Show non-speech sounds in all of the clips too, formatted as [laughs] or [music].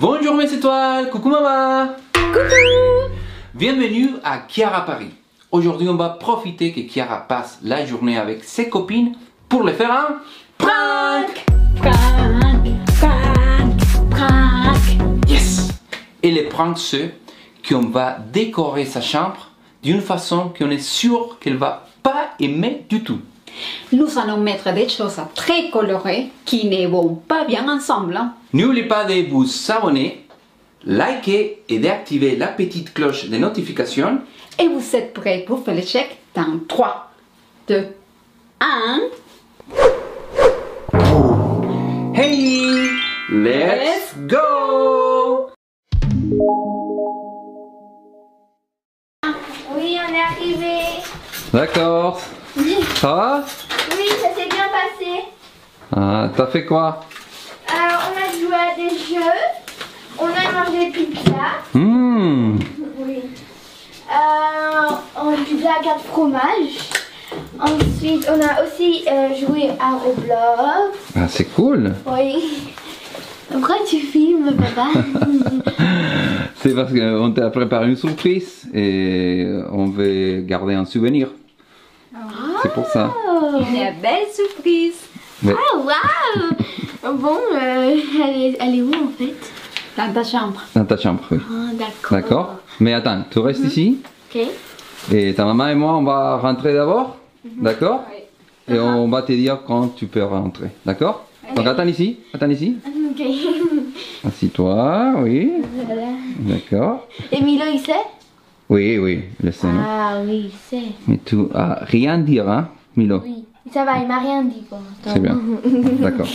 Bonjour mes étoiles, coucou maman Coucou Bienvenue à Chiara Paris. Aujourd'hui on va profiter que Chiara passe la journée avec ses copines pour les faire un prank Prank, prank, prank. Yes Et les pranks c'est qu'on va décorer sa chambre d'une façon qu'on est sûr qu'elle va pas aimer du tout. Nous allons mettre des choses très colorées qui ne vont pas bien ensemble. hein. N'oubliez pas de vous abonner, liker et d'activer la petite cloche de notification. Et vous êtes prêts pour faire le check dans 3, 2, 1. Hey Let's go Oui, on est arrivé. D'accord. Ça va? Oui, ça s'est bien passé. ah, T'as fait quoi? Alors, on a joué à des jeux. On a mangé pizza. Hmm. Oui. Euh, on a pizza à quatre fromages. Ensuite, on a aussi euh, joué à Roblox. Ah, c'est cool. Oui. Pourquoi tu filmes, papa [laughs] C'est parce qu'on t'a préparé une surprise et on veut garder un souvenir. C'est pour ça. Une belle surprise Mais Ah, waouh Bon, euh, elle, est, elle est où en fait? Dans ta chambre. dans ta chambre, oui. Ah, D'accord. D'accord Mais attends, tu restes ici Ok. et ta maman et moi, on va rentrer d'abord. D'accord Et on va te dire quand tu peux rentrer. D'accord Donc attends ici, attends ici. Ok. [laughs] Assis-toi, oui. Voilà. D'accord. Et Milo, il sait? Oui, oui, le sais. non Ah oui, sait. Mais tu as rien dire, hein, Milo? Oui. Ça va, il m'a rien dit pour l'instant. C'est bien. [laughs] D'accord.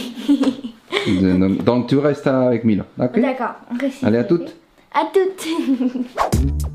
Donc, donc, tu restes avec Milo, d'accord D'accord. on reste Allez, à toutes. À toutes. [laughs]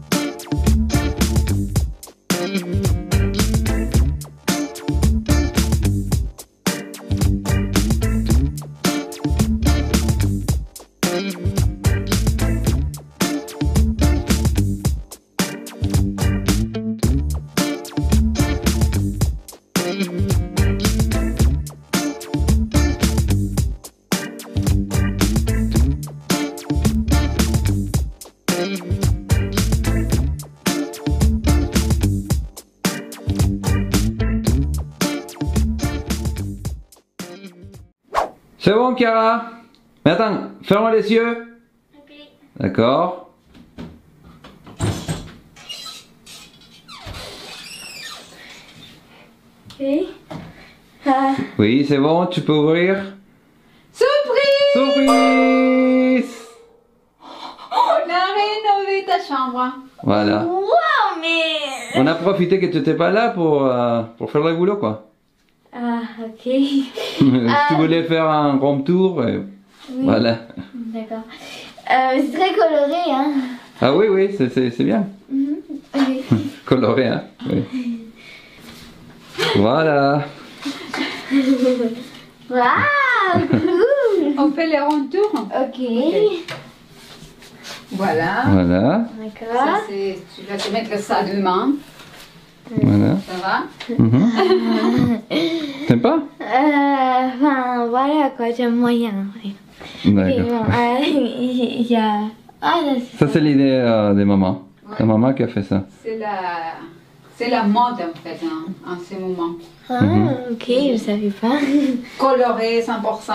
Chiara Mais attends, ferme les yeux. Ok. D'accord. Ah, Oui, c'est bon, tu peux ouvrir. Surprise Surprise On a rénové ta chambre. Voilà. wow, mais. On a profité que tu n'étais pas là pour, euh, pour faire le boulot, quoi. Ah, ok. [laughs] tu voulais faire un grand tour, et voilà. D'accord. Euh, c'est très coloré, hein. Ah oui, oui, c'est- c'est c'est bien. Ok. [laughs] Coloré, hein Oui. Voilà. Waouh, cool. On fait le rond tour. Ok. Voilà. Voilà. Ça, D'accord. c'est, tu vas te mettre ça demain. Voilà. Ça va Mhm. [laughs] T'aimes pas? Euh, Enfin, voilà quoi, j'aime moyen. ouais. D'accord. bon, euh, [laughs] il y a. Ah, Ça, c'est l'idée euh, des mamans. C'est maman qui a fait ça. C'est la, c'est la mode en fait hein, en ce moment. Ah, ok, je savais pas. [laughs] Coloré 100%.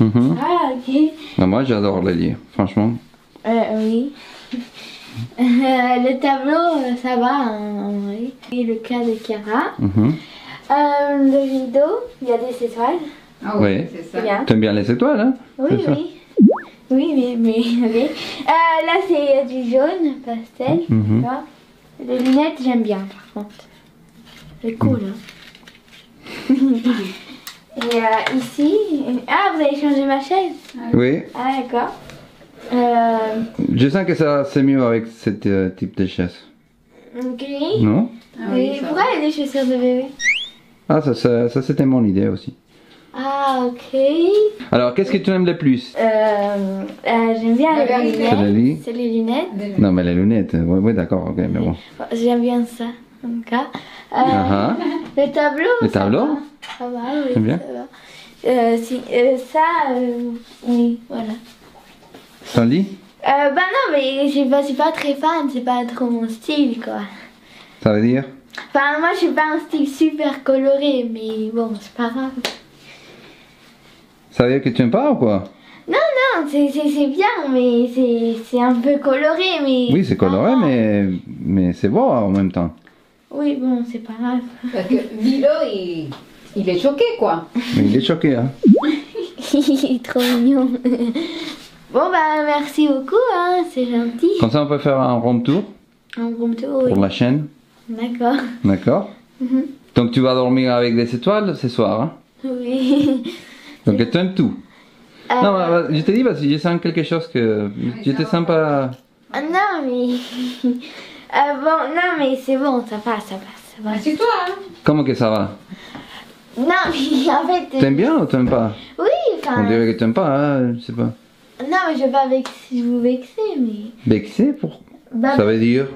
Mhm. Ah, ok. Ah, moi, j'adore les lire, franchement. Euh, oui. Euh, le tableau, euh, ça va, hein, en vrai. Et le cas de Chiara. Mhm. Euh, le rideau, il y a des étoiles. Ah Oui. c'est C'est ça. bien. T'aimes bien les étoiles, hein? Oui, oui. Oui, oui, mais [laughs] ok. Euh, là, c'est du jaune pastel. Mhm. tu vois. Les lunettes, j'aime bien, par contre. C'est cool, hein. [laughs] Et euh, ici... Ah, vous avez changé ma chaise? Oui. Ah, d'accord. Euh, Je sens que ça, c'est mieux avec ce euh, type de chaise. ok. Non? Ah oui, pourquoi des chaussures de bébé Ah, ça, ça, ça, c'était mon idée aussi. Ah, ok. Alors, qu'est-ce que tu aimes le plus? Euh, euh, J'aime bien Le les lunettes. C'est les lunettes. Non, mais les lunettes, oui, oui d'accord, ok, mais bon. J'aime bien ça, en tout cas. Euh, Ah ah. Le tableau Le ça tableau? va. Ça va, oui. Bien. ça va. Euh, si, euh, ça, euh, oui, voilà. Lit Euh, bah non, mais je suis pas, je suis pas très fan, c'est pas trop mon style, quoi. Ça veut dire Enfin, moi, je suis pas un style super coloré, mais bon, c'est pas grave. Ça veut dire que tu aimes pas ou quoi? Non, non, c'est bien, mais c'est c'est un peu coloré, mais... Oui, c'est coloré, mais, mais c'est beau en même temps. Oui, bon, c'est pas grave. Parce que Milo, il, il est choqué, quoi. Mais il est choqué, hein. [laughs] Il est trop mignon. Bon, bah, merci beaucoup, hein, c'est gentil. Comme ça, on peut faire un room tour Un gros tour, oui. pour la chaîne. D'accord. D'accord Mhm. Donc, tu vas dormir avec des étoiles ce soir, hein Oui. Donc, tu aimes tout. Euh, Non, bah, bah, je te dis parce que je sens quelque chose que. Je te sens pas. ah, non, mais... Euh, [laughs] bon, non, mais c'est bon, ça va, ça va, ça va. C'est toi, hein. Comment que ça va Non, [laughs] mais en fait... euh, T'aimes bien ou t'aimes pas Oui, enfin... On dirait que t'aimes pas, hein, je sais pas. Non, mais je vais pas vexer, vous vexer, mais... Vexé pour. Bah, Ça veut dire.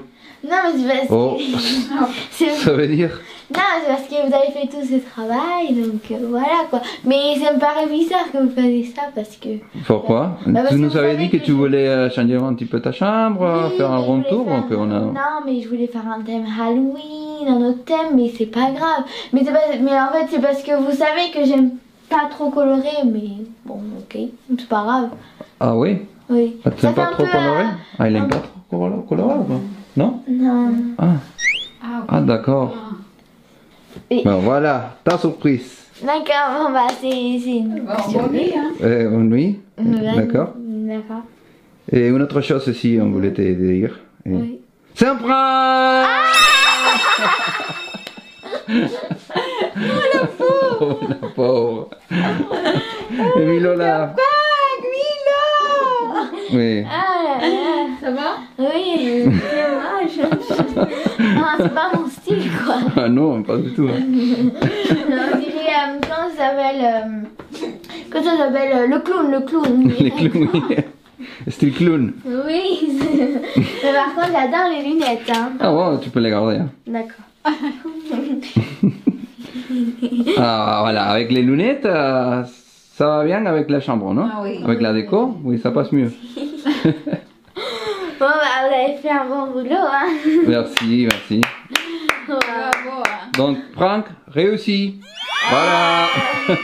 Non, mais c'est parce Oh, que... [laughs] c'est- ça veut dire. Non, c'est parce que vous avez fait tout ce travail, donc euh, voilà quoi. Mais ça me paraît bizarre que vous fassiez ça parce que... Pourquoi Bah, parce Tu que nous avais dit que que tu je- voulais euh, changer un petit peu ta chambre, Oui, faire un rond tour, donc on a. Non, mais je voulais faire un thème Halloween, un autre thème, mais c'est pas grave. Mais, pas- mais en fait, c'est parce que vous savez que j'aime pas trop colorer, mais bon, ok, c'est pas grave. Ah oui Oui. ah, Tu n'aimes fait pas trop euh, Ah, il aime un- pas trop colo- coloré ou pas Non Non. Ah, Ah, ah d'accord. Oui. Ben voilà, ta surprise. D'accord, bon bah c'est... une Bon, bonne nuit, hein. Euh, oui, Ouais, d'accord. D'accord. Et une autre chose aussi, on voulait te dire. Et- Oui. C'est un prank Oh [laughs] [laughs] la pauvre Et Milo là Oui. Ah là là. Ça va? Oui, c'est moche. [laughs] Ah, c'est pas mon style quoi. Ah non, pas du tout. hein. [laughs] Non, on dirait, euh, comment ça s'appelle euh, Comment ça s'appelle euh, Le clown, le clown. [laughs] Les clowns, oui. Style clown. Oui. Mais par contre, j'adore les lunettes. Hein. Ah ouais, tu peux les garder. hein. D'accord. Ah voilà, avec les lunettes, euh, ça va bien avec la chambre, non? Ah oui. Avec la déco, oui, ça passe mieux. [laughs] Bon, bah, vous avez fait un bon boulot. Hein. [laughs] Merci, merci. Bravo, hein. Donc, prank réussi. Voilà. [laughs]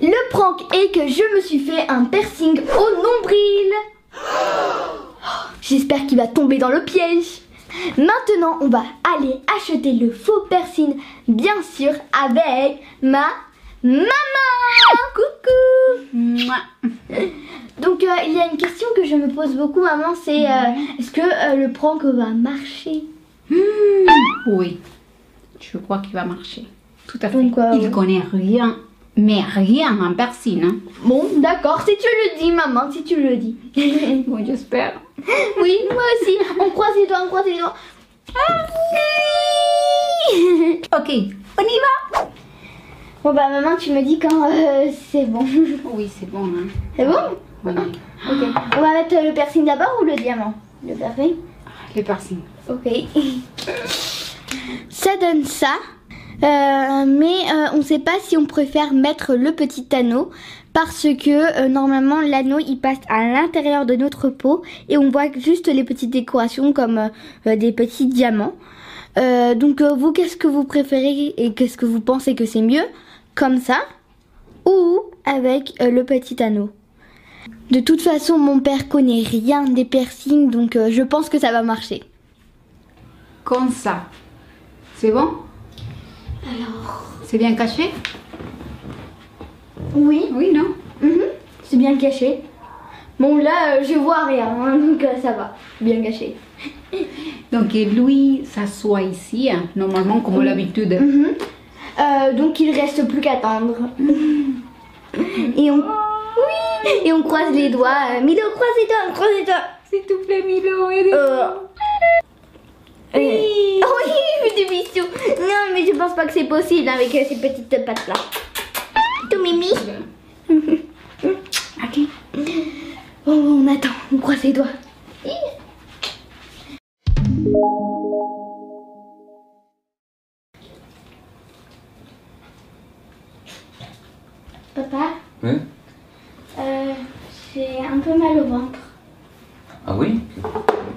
Le prank est que je me suis fait un piercing au nombril. [gasps] J'espère qu'il va tomber dans le piège. Maintenant, on va aller acheter le faux piercing, bien sûr, avec ma maman. Coucou. Mouah. Donc, euh, il y a une question que je me pose beaucoup, maman, c'est euh, est-ce que euh, le prank va marcher? Oui, je crois qu'il va marcher. Tout à fait. Donc, Il connaît rien, mais rien en personne. Hein. Bon, d'accord, si tu le dis, maman, si tu le dis. [laughs] Bon, j'espère. Oui, moi aussi. On croise les doigts, on croise les doigts. Ok, on y va. Bon bah maman, tu me dis quand euh, c'est bon. Oui, c'est bon. Hein. C'est bon? Oui. Ok. On va mettre le piercing d'abord ou le diamant? Le piercing? Les piercings. Ok. Ça donne ça. Euh, mais euh, on ne sait pas si on préfère mettre le petit anneau parce que euh, normalement l'anneau il passe à l'intérieur de notre peau et on voit juste les petites décorations comme des petits diamants. Donc vous qu'est-ce que vous préférez et qu'est-ce que vous pensez que c'est mieux? Comme ça ou avec le petit anneau? De toute façon mon père connaît rien des piercings donc je pense que ça va marcher. Comme ça. C'est bon? Alors. C'est bien caché? Oui. Oui, non? Mhm, C'est bien caché. Bon là, euh, je vois rien, hein, donc euh, ça va, bien caché. Donc, lui s'assoit ici, hein, normalement, comme l'habitude. Mhm. Euh, donc il reste plus qu'à attendre. Et on, oui, et on croise les doigts. Milo, croise les doigts, croise les doigts. S'il te plaît, Milo, Euh. Oui. Oh oui, il fait des bisous. Non, mais je pense pas que c'est possible avec euh, ces petites pattes là. Tout mimi. [laughs] Ok. Oh, on attend, on croise les doigts. Papa, Oui. euh, j'ai un peu mal au ventre. Ah oui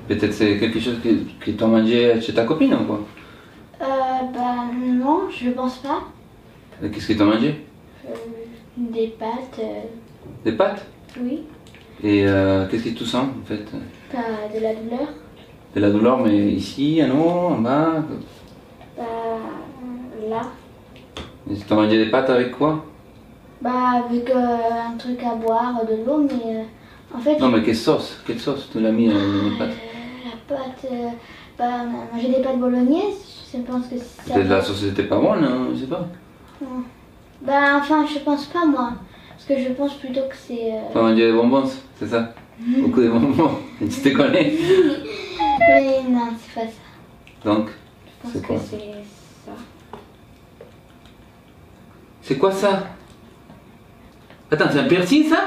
Peut-être c'est quelque chose que, que tu as mangé chez ta copine ou quoi Euh, bah non, je pense pas. Et Qu'est-ce que tu as mangé Euh, des pâtes, euh, Des pâtes oui. Et euh, qu'est-ce que tu sens en fait Pas de la douleur. De la douleur, mais ici, en haut, en bas Bah là. Et Tu as mangé des pâtes avec quoi Bah avec euh, un truc à boire, de l'eau, mais euh, en fait, Non, mais quelle sauce Quelle sauce tu l'as mis dans les pâtes euh, la pâte, euh, bah on a mangé des pâtes bolognaises. Je pense que ça. La sauce n'était pas bonne, hein, je sais pas. Bah enfin, je pense pas moi. Parce que je pense plutôt que c'est. euh, Tu as mangé des bonbons, c'est ça? [laughs] Beaucoup de bonbons. [laughs] Tu te connais Mais non, c'est pas ça. Donc, Je pense C'est que quoi? c'est ça. c'est quoi ça? Attends, c'est un piercing ça?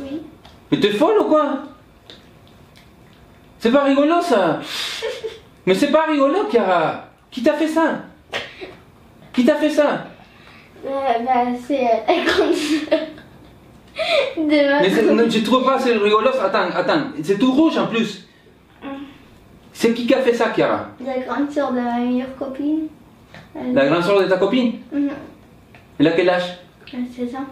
Oui. Mais t'es folle ou quoi? C'est pas rigolo ça Mais c'est pas rigolo, Chiara Qui t'a fait ça? Qui t'a fait ça? Euh, bah c'est euh, la grande sœur de ma Mais c'est- non, je trouve pas c'est rigolo? Attends, attends, c'est tout rouge en plus. C'est qui qui a fait ça, Chiara? La grande sœur de ma meilleure copine. Elle- La grande soeur de ta copine? Mhm. Elle a quel âge? Elle a 16 ans.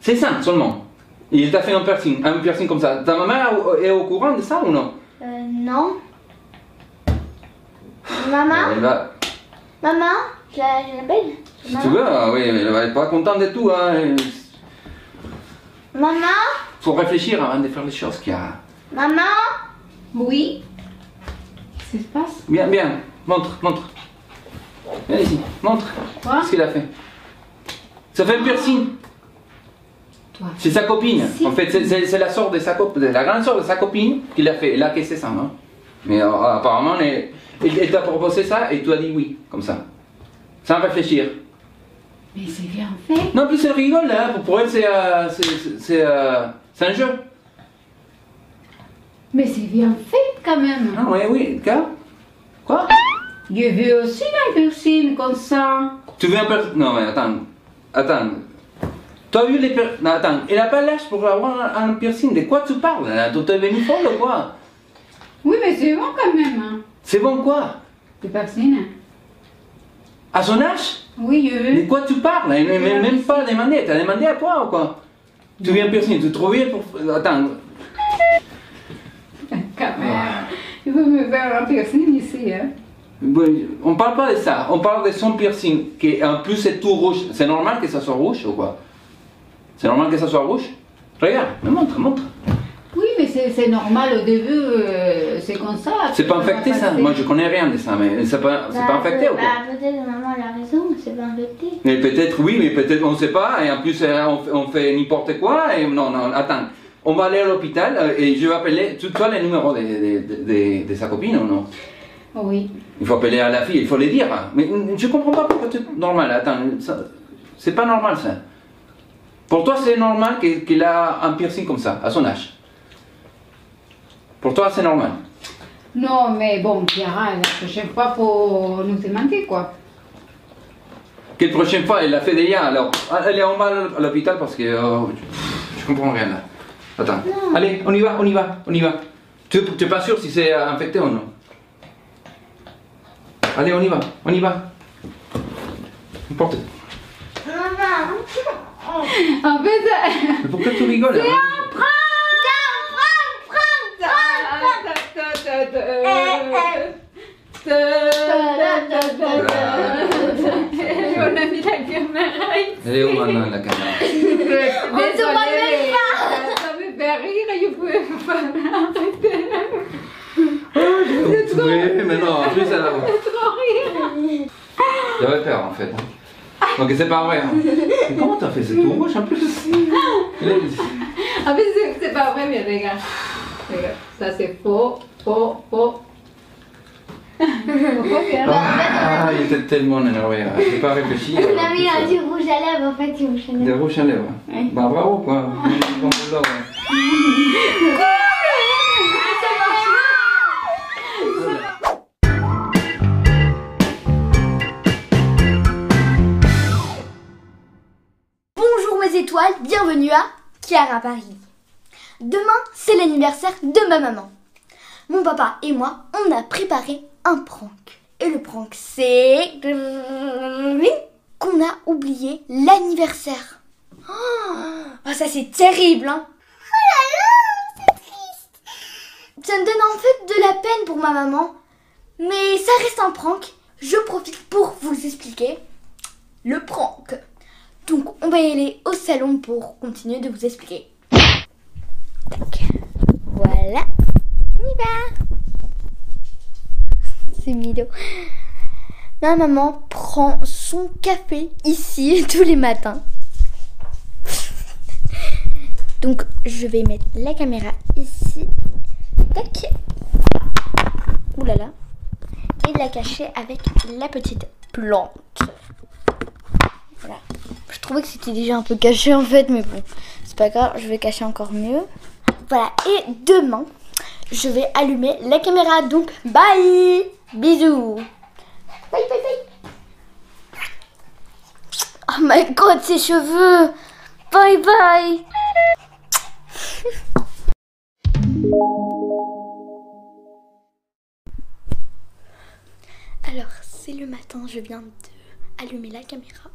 C'est ça seulement. Il t'a fait un piercing, un piercing comme ça. Ta maman est au courant de ça ou non? Euh, non. Maman? Elle va- Maman? Je la- je l'appelle Si tu veux, ah oui, mais elle va être pas contente de tout. Hein. Maman? Faut réfléchir avant de faire les choses, Chiara. Maman? Oui. Qu'est-ce qui se passe? Bien, bien. Montre, montre. Viens ici, montre. Quoi? Qu'est-ce qu'il a fait Ça fait un piercing. C'est sa copine. Si. En fait, c'est- c'est c'est la sœur de sa copine, la grande sœur de sa copine qui l'a fait. Elle a caissé ça, hein. Mais euh, apparemment, elle, t'a proposé ça et tu as dit oui, comme ça. Sans réfléchir. Mais c'est bien fait. Non, plus elle rigole, hein. Pour- elle, c'est euh, c'est- c'est- c'est, euh, c'est un jeu. Mais c'est bien fait quand même. Ah, oui, oui, quoi? Quoi? Je veux aussi un piercing comme ça. Tu veux un per... Non, mais attends. Attends. Tu as vu les. Non, attends. Elle n'a pas l'âge pour avoir un, un piercing. De quoi tu parles Tu t'es venu folle ou quoi? Oui, mais c'est bon quand même. hein. C'est bon quoi? Le piercing. À son âge? Oui, je De quoi tu parles Elle n'a même pas demandé. T'as demandé à toi ou quoi? Tu un piercing Tu trouves bien pour... Attends. Quand même. Il veut me faire un piercing ici. Hein. On parle pas de ça. On parle de son piercing. Qui en plus c'est tout rouge. C'est normal que ça soit rouge ou quoi? C'est normal que ça soit rouge Regarde, me montre, montre. Oui, mais c'est c'est normal au début, euh, c'est comme ça. C'est pas infecté ça. Moi je connais rien de ça, mais c'est pas, c'est pas Bah, infecté ou quoi Bah peut-être maman elle a raison, c'est pas infecté. Mais peut-être oui, mais peut-être on ne sait pas, et en plus euh, on, fait- on fait n'importe quoi, et non, non, attends, on va aller à l'hôpital, euh, et je vais appeler, tu as le numéro de, de, de- de- de sa copine ou non? Oui. Il faut appeler à la fille, il faut le dire, mais mm, je comprends pas pourquoi tu... Normal, attends, c'est pas normal ça. Pour toi c'est normal qu'il a un piercing comme ça, à son âge Pour toi c'est normal Non, mais bon, Chiara, la prochaine fois, faut nous demander quoi. Quelle prochaine fois elle l'a fait déjà alors Allez, on va à l'hôpital parce que euh, je comprends rien là. Attends. Allez, on y va, on y va, on y va. Tu n'es pas sûr si c'est infecté ou non? Allez, on y va, on y va. Porte. [laughs] En fait, Mais pourquoi tu rigoles hein On a mis la caméra. Elle est où maintenant la caméra On se voit même Ça me fait rire, je pouvais pas m'arrêter. Oui, mais non, en plus elle a... Trop rire. J'avais peur en fait. Donc c'est pas vrai. hein. Mais comment t'as fait [laughs] C'est tout rouge en plus En fait, c'est- pas vrai, mais regarde. Regarde, ça c'est faux, faux, faux. [laughs] Bien Ah, il était tellement énervé. là. J'ai pas réfléchi. [laughs] On alors, a mis un du rouge à lèvres en fait, il rouge à Des lèvres. rouges à lèvres. Ouais. Bah bravo quoi. Bon boulot, ouais. Bienvenue à Chiara Paris. Demain, c'est l'anniversaire de ma maman. Mon papa et moi, on a préparé un prank. Et le prank, c'est qu'on a oublié l'anniversaire. Oh, ça c'est terrible, hein Ça me donne en fait de la peine pour ma maman. Mais ça reste un prank. Je profite pour vous expliquer le prank. Donc on va y aller au salon pour continuer de vous expliquer. Tac. Voilà. On y va. C'est Milo. Ma maman prend son café ici [laughs] tous les matins. Donc je vais mettre la caméra ici. Tac. Ouh là là. Et la cacher avec la petite plante. Je trouvais que c'était déjà un peu caché en fait, mais bon, c'est pas grave, je vais cacher encore mieux. Voilà, et demain, je vais allumer la caméra, donc bye Bisous Bye bye bye Oh my god, ses cheveux Bye bye [laughs] Alors, c'est le matin, je viens de allumer la caméra.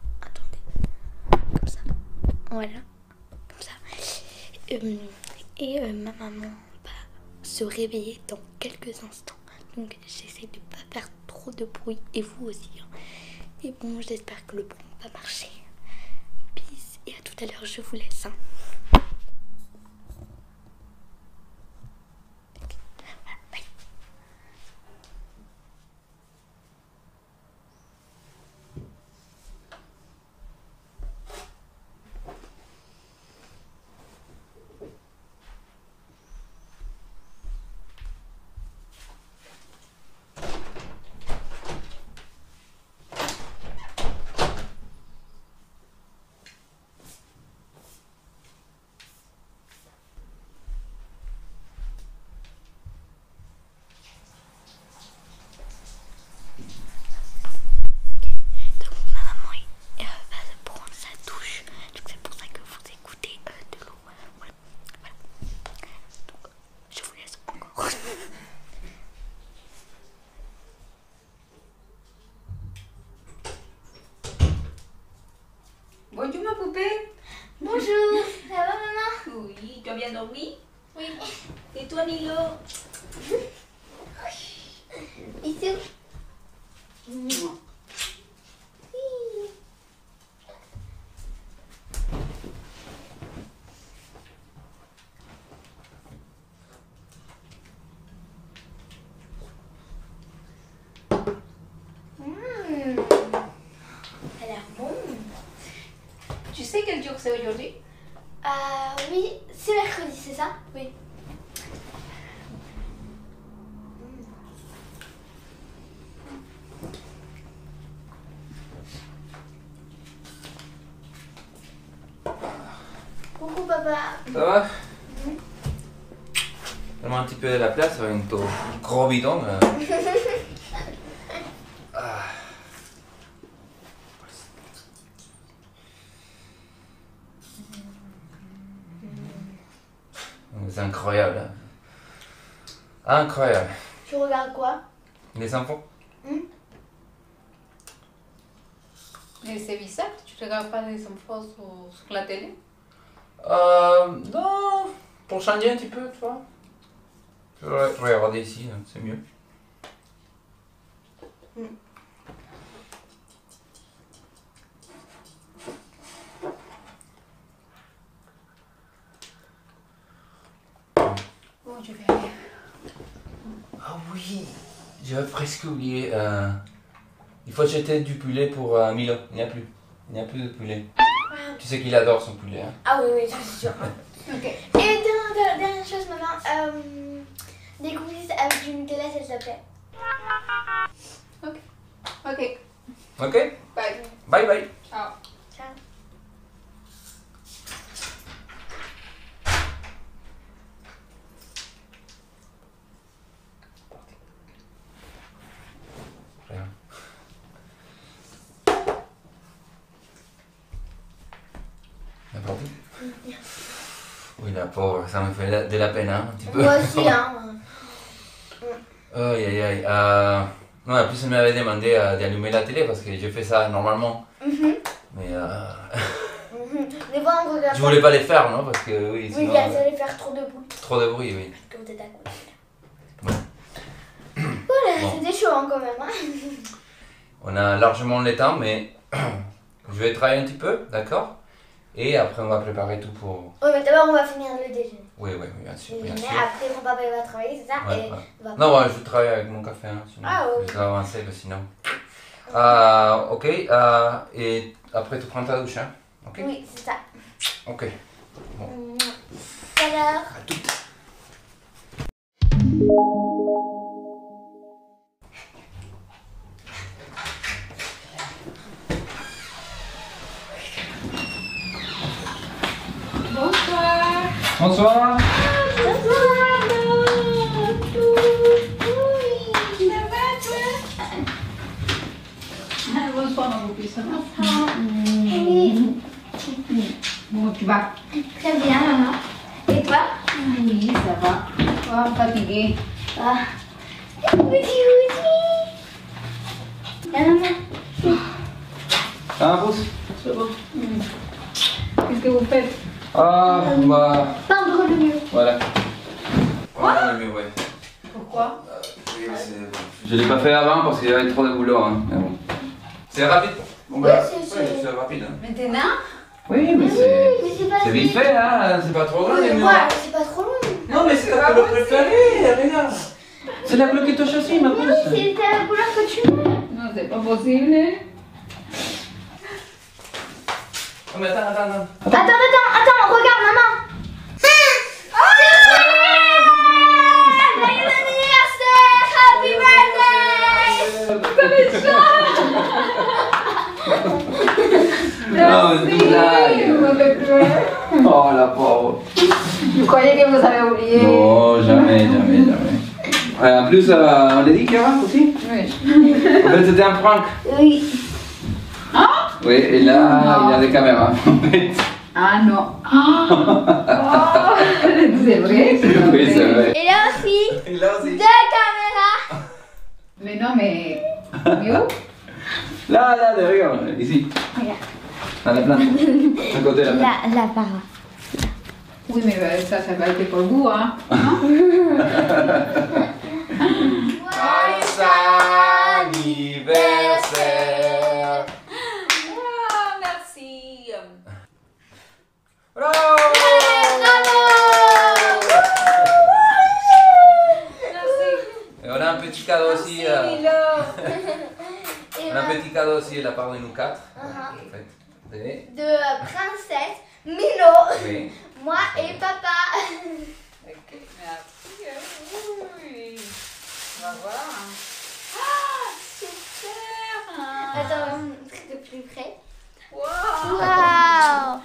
Voilà. Comme ça. Euh, et euh, ma maman va se réveiller dans quelques instants. Donc j'essaie de pas faire trop de bruit. Et vous aussi. hein. Et bon, j'espère que le pont va marcher. Peace. Et à tout à l'heure, je vous laisse. hein. Voilà, bye. Donc ma maman euh, va prendre sa douche. Donc c'est pour ça que vous écoutez euh, de l'eau. Voilà. Voilà. Donc je vous laisse encore. Bonjour ma poupée. Bonjour, ça va maman Oui, tu as bien dormi Oui. Et toi Milo Ici. Mmh. Ça a l'air bon. Tu sais quel jour c'est aujourd'hui Ah oui, c'est mercredi, c'est ça Oui. Coucou papa. Ça va Donne-moi un petit peu de la place avec ton gros bidon. là. Ah. C'est incroyable. hein. Incroyable. Tu regardes quoi Les enfants Les services, tu regardes pas les infos sur, sur la télé? Euh. Non. Pour changer un petit peu, tu vois. Je vais regarder ici, hein, c'est mieux. Bon, je vais aller. Ah oui, j'avais presque oublié. euh, il faut jeter du poulet pour euh, Milo. Il n'y a plus. Il n'y a plus de poulet. Tu sais qu'il adore son poulet. Hein. Ah oui, oui, c'est sûr. [laughs] Ok. Et dernière, dernière- dernière chose, maman. Euh, des cookies avec du Nutella, s'il te plaît. Ok. Ok Bye. Bye bye. Ciao. Ciao. Rien. N'importe où. Oui, la pauvre, ça me fait de la peine, hein, un petit peu. Moi aussi, hein. Aïe, aïe, aïe. Euh, non, en plus, elle m'avait demandé euh, d'allumer la télé parce que je fais ça normalement. Mhm. Mais euh. Des fois, on regarde je voulais pas les faire, non Parce que oui, Oui, ça euh, allait faire trop de bruit. trop de bruit, oui. À côté. Ouais. Voilà, Bon. c'était chaud quand même. Hein. On a largement le temps, mais [clears throat] je vais travailler un petit peu, d'accord? Et après, on va préparer tout pour. Oui, mais d'abord, on va finir le déjeuner. Oui, oui, bien sûr. Bien sûr. après, mon papa il va travailler, c'est ça? Ouais, Et ouais. on va- Non, ouais, je travaille avec mon café, hein, sinon Ah, ok. je dois avancer, mais sinon. Euh, ok, euh, et après, tu prends ta douche, hein Ok? Oui, c'est ça. Ok. Mmh. L'heure. À toutes. Bonsoir. Bonsoir. Bonsoir, ma copine, ça va Oui, Comment tu vas très bien, maman. Et toi? Oui, ça va. Toi, fatiguée Ah. Woody. La maman. Ça va, pouce Ça va. Qu'est-ce que vous faites? Ah, bah, Peindre le mur. voilà. Quoi ouais, mais ouais. Pourquoi Oui, c'est- Je l'ai pas fait avant parce qu'il y avait trop de boulot, hein. mais bon. C'est rapide Bon, bah, Oui, c'est- ouais, c'est- c'est rapide. Hein. Maintenant Oui, mais Oui, c'est. mais c'est pas C'est vite fait, hein, c'est pas trop les Oui, murs. ouais, c'est pas trop long. Non, mais c'est ta couleur préférée, regarde. C'est la couleur qui te choisit, ma Oui, pouce. c'est la couleur que tu veux. Non, c'est pas possible. Oh, mais attends, attends, attends. Attends, attends, attends, regarde, maman. Oh Joyeux anniversaire Happy une. Vous m'avez pleuré. Oh, la pauvre. Je croyais que vous avez oublié? Non, jamais, jamais, jamais. En plus, euh, on l'a dit, Kira, aussi? Oui. En fait, c'était un prank. Oui. Oui, et là, il y a des caméras. En fait. Ah non. Ah. Oh, c'est vrai. Oui, c'est vrai. Et là aussi, Et là aussi. deux caméras. Mais non, mais. Mais où Là, là, derrière, ici. Regarde. Dans la plante. À côté de la plante. La, la para. Oui, mais ça, ça va être pour vous, hein. Joyeux anniversaire. Bravo Et on a un petit cadeau aussi. euh, [laughs] Et on a un ma- petit cadeau aussi de la part de nous quatre. Uh-huh. En fait. Tenez. de euh, princesse Milo, Oui. [laughs] moi et papa. Ok, merci. Oui. On va voir. Ah, Super. Attends, on va montrer de plus près. Wow.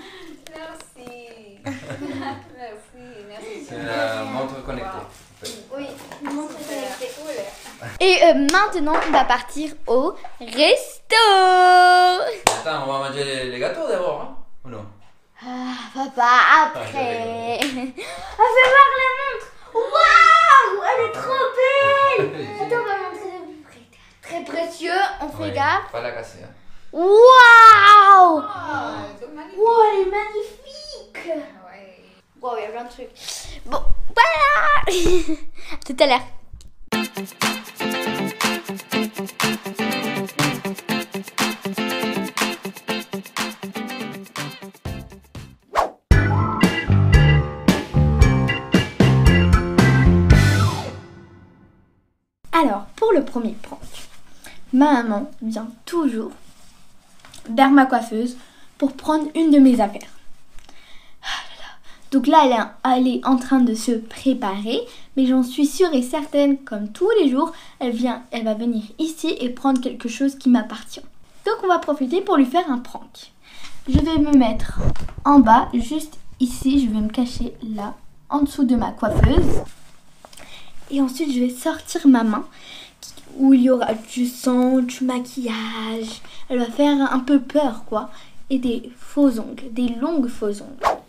Merci. merci, merci. C'est la montre connectée. Oui, montre connectée. cool. Et euh, maintenant, on va partir au resto. Attends, on va manger les, les gâteaux d'abord, hein Ou non? Ah, papa, après. Ah, fais [laughs] voir la montre. Waouh, elle est trop belle. [laughs] Attends, on va montrer de plus près. Très précieux, on fait Oui, gaffe. Pas la casser. Hein. Waouh Oh. Wow, elle est magnifique. Wow, il y a plein de trucs. Bon, voilà [laughs] Tout à l'heure. Alors, pour le premier prank, ma maman vient toujours vers ma coiffeuse pour prendre une de mes affaires. Donc là, elle est, en train de se préparer, mais j'en suis sûre et certaine, comme tous les jours, elle, vient, elle va venir ici et prendre quelque chose qui m'appartient. Donc on va profiter pour lui faire un prank. Je vais me mettre en bas, juste ici, je vais me cacher là, en dessous de ma coiffeuse. Et ensuite, je vais sortir ma main, où il y aura du sang, du maquillage. Elle va faire un peu peur, quoi. Et des faux ongles, des longues faux ongles.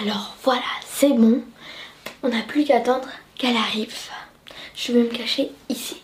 Alors voilà, c'est bon. On n'a plus qu'à attendre qu'elle arrive. Je vais me cacher ici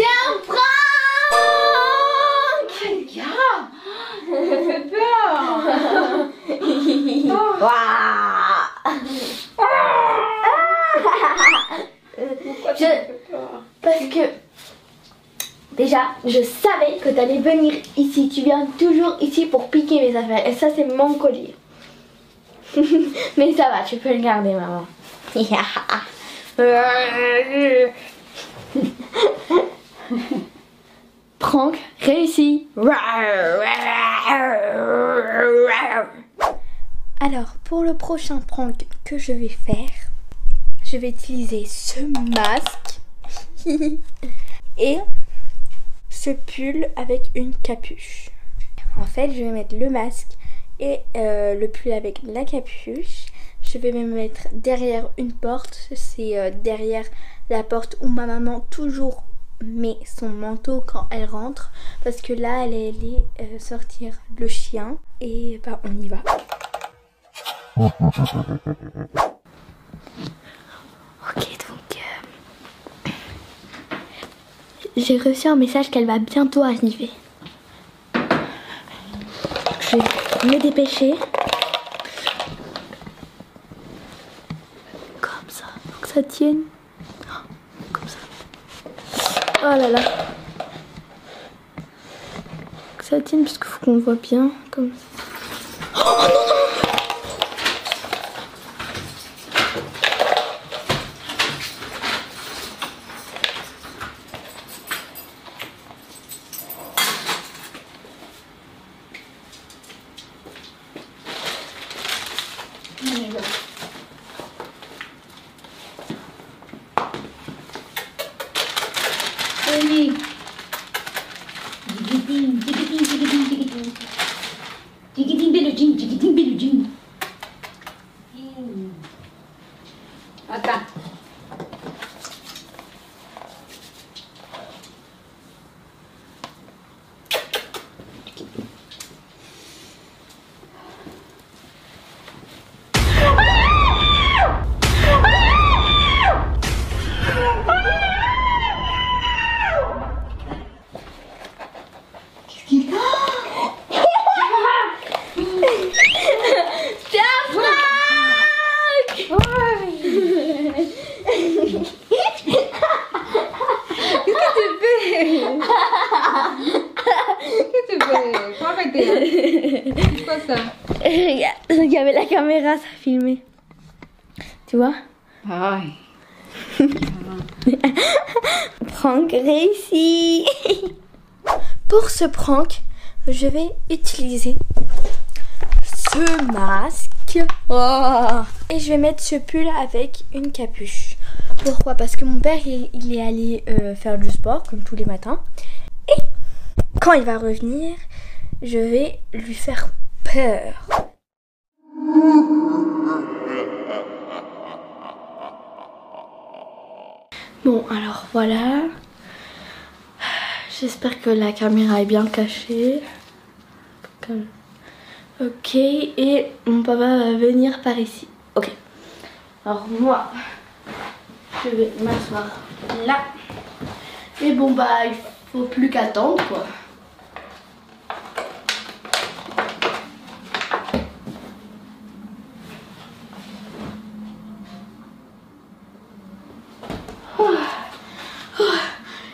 un prank Je... Parce que déjà, je savais que tu allais venir ici. Tu viens toujours ici pour piquer mes affaires. Et ça, c'est mon collier. [laughs] Mais ça va, tu peux le garder, maman. [laughs] Prank réussi. Alors, pour le prochain prank que je vais faire, je vais utiliser ce masque [laughs] et ce pull avec une capuche. En fait, je vais mettre le masque et euh, le pull avec la capuche. Je vais me mettre derrière une porte. C'est euh, derrière la porte où ma maman toujours met son manteau quand elle rentre. Parce que là, elle est allée euh, sortir le chien. Et bah, on y va [laughs] donc. euh, J'ai reçu un message qu'elle va bientôt arriver. Je vais me dépêcher. Comme ça, faut que ça tienne. Comme ça. Oh là là. Que ça tienne parce qu'il faut qu'on voit bien. Comme ça. Oli. Digidim, beludinho, digidim, beludinho. Réussi [laughs] Pour ce prank, je vais utiliser ce masque. Oh. Et je vais mettre ce pull avec une capuche. Pourquoi? Parce que mon père, il, est allé euh, faire du sport, comme tous les matins. Et quand il va revenir, je vais lui faire peur. Bon, alors voilà. J'espère que la caméra est bien cachée. Ok, et mon papa va venir par ici. Ok. Alors moi, je vais m'asseoir là. Et bon bah, il faut plus qu'attendre quoi.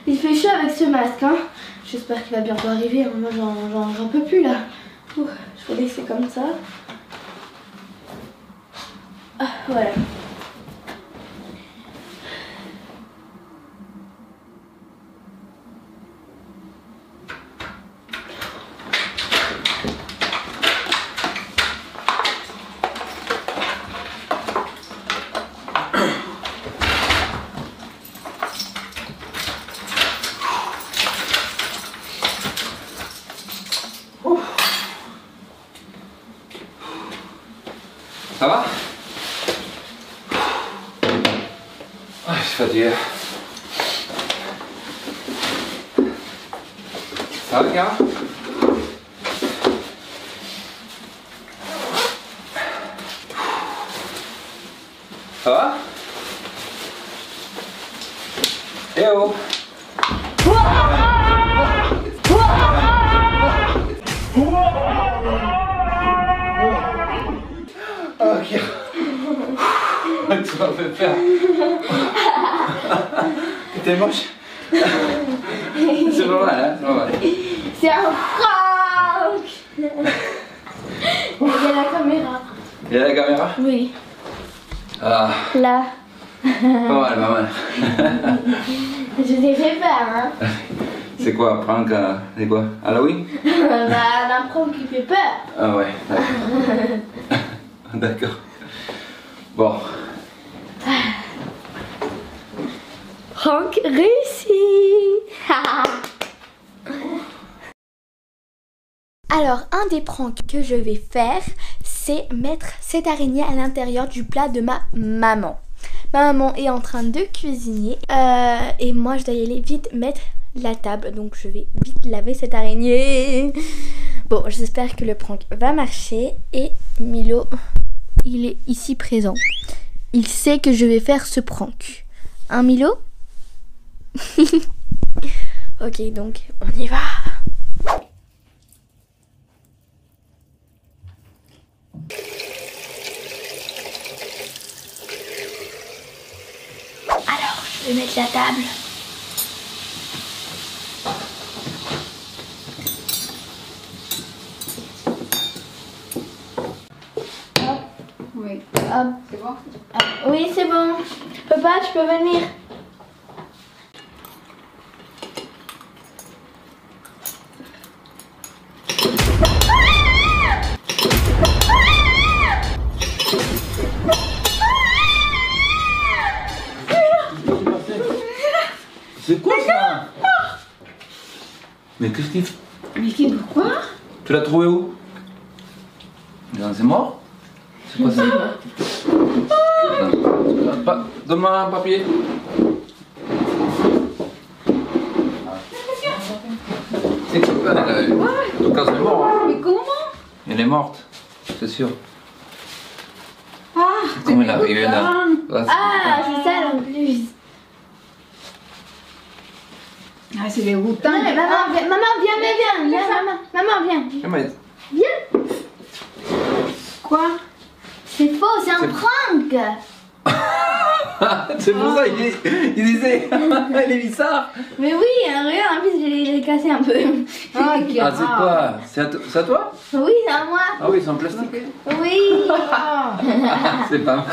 Il fait chaud avec ce hein. J'espère qu'il va bientôt arriver. Moi, j'en- peux plus là. Ouh, je vais laisser comme ça. Ah, voilà. Ça va Ah, Je suis fatigué. Ça va, Cara Ça va Eh oh Ok. tu m'as fait peur. T'es moche. C'est pas mal, hein C'est pas mal. C'est un prank Il y a la caméra. Il y a la caméra Oui. Ah, Là. pas mal, pas mal. Je t'ai fait peur, hein C'est quoi, prank C'est quoi? Halloween [laughs] Bah, un prank qui fait peur. Ah ouais, d'accord. [laughs] D'accord. Bon, Prank réussi [laughs] Alors, un des pranks que je vais faire, c'est mettre cette araignée à l'intérieur du plat de ma maman. Ma maman est en train de cuisiner euh, et moi je dois y aller vite mettre la table. Donc je vais vite laver cette araignée. Bon, j'espère que le prank va marcher et Milo, il est ici présent. Il sait que je vais faire ce prank. Hein Milo? [laughs] Ok, donc on y va. Alors, je vais mettre la table. Oui. Hop. C'est bon? Hop. Oui, c'est bon. Papa, tu peux venir. C'est quoi ça? Mais qu'est-ce qu'il fait Mais qui, pourquoi? Tu l'as trouvé où? Non, C'est mort? C'est quoi ça Attends, pas- Donne-moi un papier. C'est quoi elle En tout cas, c'est mort. hein. Mais comment? Elle est morte, c'est sûr. Ah, Comment elle est arrivée là? Ah, c'est- Ah, c'est ça en plus. Ah, c'est dégoûtant. maman, viens, maman, viens, viens, viens, viens, maman, maman, viens. Ah, mais- Quoi? C'est faux, c'est un prank. [laughs] C'est pour ça, il, il disait, [laughs] elle est bizarre. Mais oui, hein, regarde, en plus, je l'ai cassé un peu. Ah, Ah, c'est quoi? C'est à, toi? Oui, c'est à moi. Ah oui, c'est en plastique. Oui. Ah. [laughs] c'est pas mal.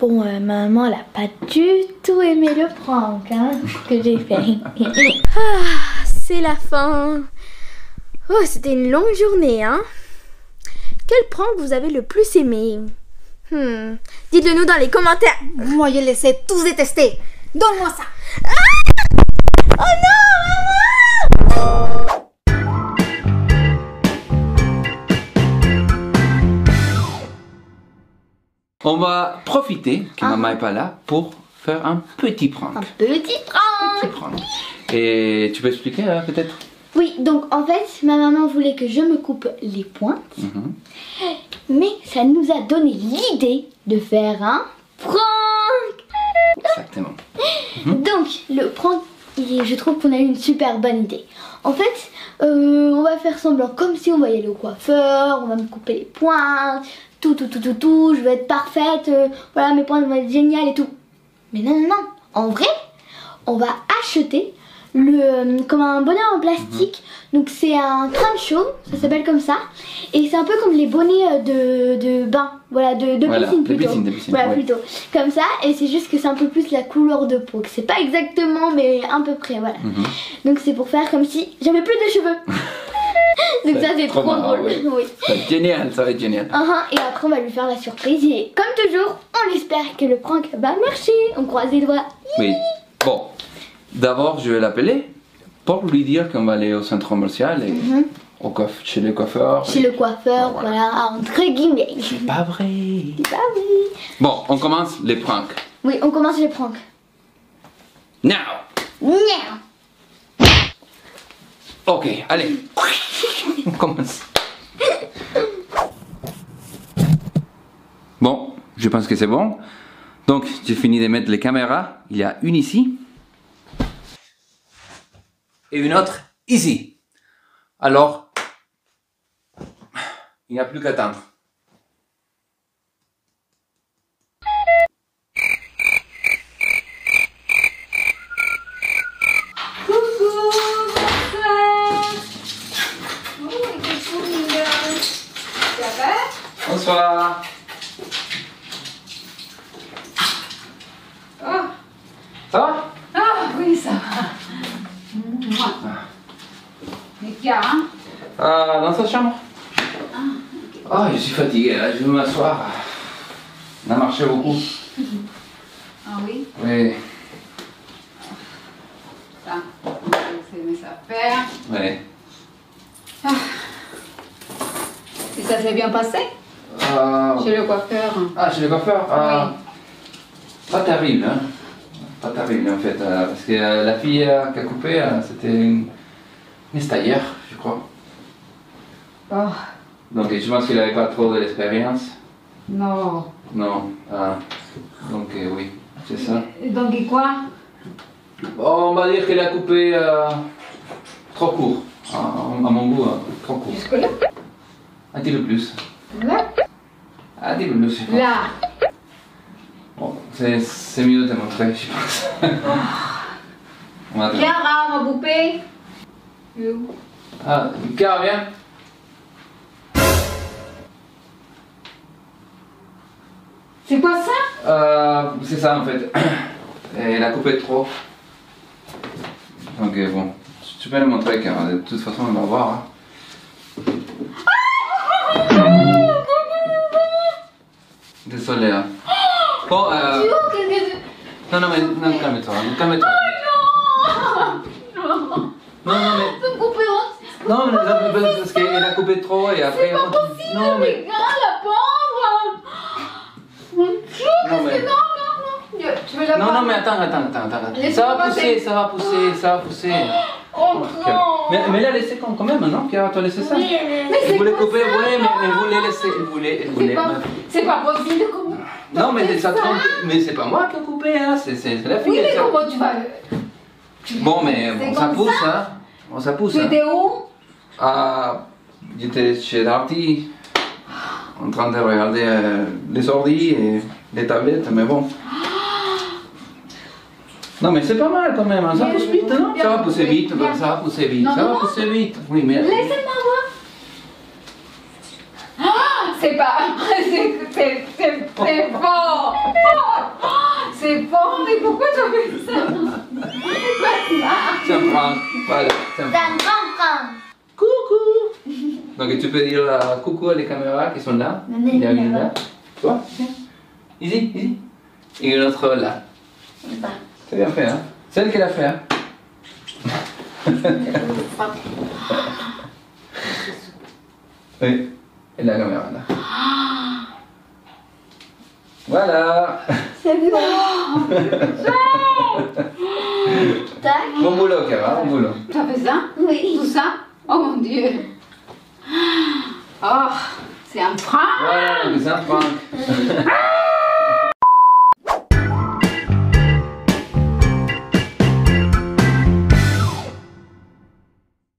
Bon, euh, maman, elle a pas du tout aimé le prank hein, que j'ai fait. ah, c'est la fin. Oh, c'était une longue journée, hein. Quel prank vous avez le plus aimé? Hmm. Dites-le nous dans les commentaires. Moi, je les ai tous détestés. Donne-moi ça. Oh non, maman On va profiter que maman n'est pas là pour faire un petit prank. Un petit prank. Petit prank. Et tu peux expliquer euh, peut-être? Oui, donc en fait, ma maman voulait que je me coupe les pointes, Mhm. mais ça nous a donné l'idée de faire un prank. Exactement. [laughs] Donc, le prank, je trouve qu'on a eu une super bonne idée. En fait, euh, on va faire semblant comme si on va y aller au coiffeur, on va me couper les pointes, tout, tout, tout, tout, tout, je vais être parfaite, euh, voilà, mes pointes vont être géniales et tout. Mais non, non, non, en vrai, on va acheter le, euh, comme un bonnet en plastique. Donc c'est un crâne chauve, ça s'appelle comme ça. Et c'est un peu comme les bonnets euh, de, de bain, voilà, de, de Voilà, piscine de plutôt. piscine, de piscine, voilà, ouais. plutôt. Comme ça, et c'est juste que c'est un peu plus la couleur de peau. que C'est pas exactement, mais à peu près, voilà. Mhm. Donc c'est pour faire comme si j'avais plus de cheveux. [laughs] [laughs] Donc Ça c'est trop marrant, drôle. oui. Oui. Ça va être génial, ça va être génial. Uh-huh, Et après on va lui faire la surprise et comme toujours, on espère que le prank va marcher. On croise les doigts. Oui. Bon, d'abord, je vais l'appeler pour lui dire qu'on va aller au centre commercial et Mhm. au coiff- chez le coiffeur. Chez le coiffeur, voilà, entre guillemets. C'est pas vrai. Bah oui. Bon, on commence les pranks. Oui, on commence les pranks. Now. Nya. Ok, allez. On commence. Bon, je pense que c'est bon. Donc, j'ai fini de mettre les caméras. Il y a une ici. Et une autre ici. Alors, il n'y a plus qu'à attendre. Bonsoir. Oh. Ça va? Mais qu'il y a, hein Ah, Dans sa chambre. Ah, je suis fatigué là, je vais m'asseoir. On a marché beaucoup. Ah oui, Oui, ça. C'est mes affaires. oui. Et ça s'est bien passé Ah, chez le coiffeur ah, chez le coiffeur? Ah, Oui. Pas terrible, hein. Pas terrible en fait, euh, parce que euh, la fille euh, qui a coupé, c'était une, une stagiaire, je crois. Oh, Donc je pense qu'il n'avait pas trop de l'expérience. non. Non, ah, donc euh, oui, c'est ça. Et Donc, et quoi? Bon, on va dire qu'elle a coupé euh, trop court, à, à mon goût, hein, trop court. Jusque-là? Un petit peu plus. Là? Un petit peu plus, je pense. Là? Bon, c'est mieux de te montrer, je pense. Chiara, ma poupée est Ah, Cara, viens. C'est quoi ça? Euh, c'est ça en fait. Elle a coupé trop. Donc euh, bon, tu peux le montrer car de toute façon on va voir. hein. Désolé. Hein. Bon, euh... Non, non, mais non, calme-toi, calme-toi. Non, non, mais... Non, mais non, mais parce qu'elle a coupé trop et après... Non, mais... Non, mais... Tu veux la Non, non, mais attends, attends, attends, attends. Ça va pousser, ça va pousser, ça va pousser. Oh Mais, mais là, laissez quand même, non? Tu as laissé ça? Elle voulait couper, ouais, mais elle voulait laisser, elle voulait, elle C'est voulait. pas, c'est pas possible comment. Non, mais ça trompe. Mais c'est pas moi qui ai coupé, hein, c'est la fille. Oui, mais ça- comment tu vas. Bon, mais bon, ça pousse, ça hein. Bon, ça pousse. Tu Hein. étais où Ah, j'étais chez Darty, en train de regarder euh, les ordi et les tablettes, mais bon. Non, mais c'est pas mal quand même, hein, ça pousse vite, non Ça va pousser vite, ça va pousser vite, ça va pousser vite. Oui, mais. Laissez-moi voir. Ah, c'est pas. C'est c'est- c'est- c'est fort. C'est fort, mais pourquoi tu as fait ça? C'est un prank, voilà, c'est un prank. Coucou Donc tu peux dire euh, coucou à les caméras qui sont là. Il y a une a là. Toi? Tiens. Ici, ici. Et une autre là. C'est bien fait, hein Celle qui l'a fait, hein [laughs] Oui. Et la caméra là. Voilà C'est bon. Tac. Bon boulot, Cara, bon boulot. Tu as fait ça Oui. Tout ça Oh mon dieu. Oh, c'est un frein. Voilà, c'est un prank.